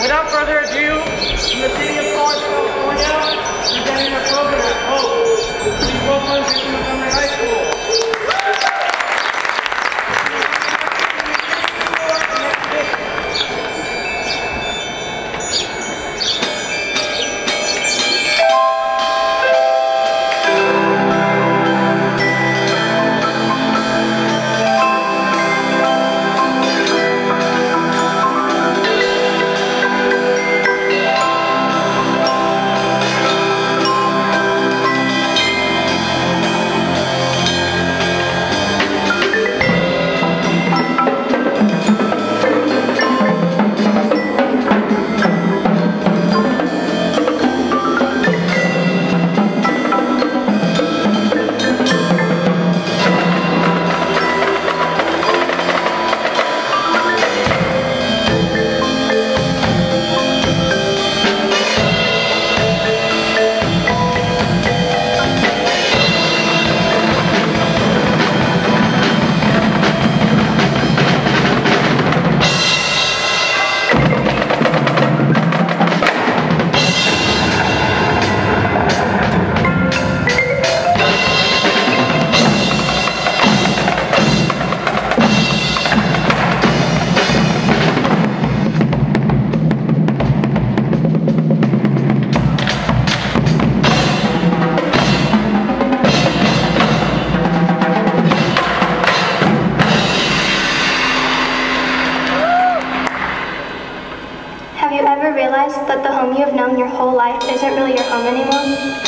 without further ado, from the city of College, California, presenting our program, Home, the Brooklyn Christian Montgomery High School. Ever realized that the home you have known your whole life isn't really your home anymore?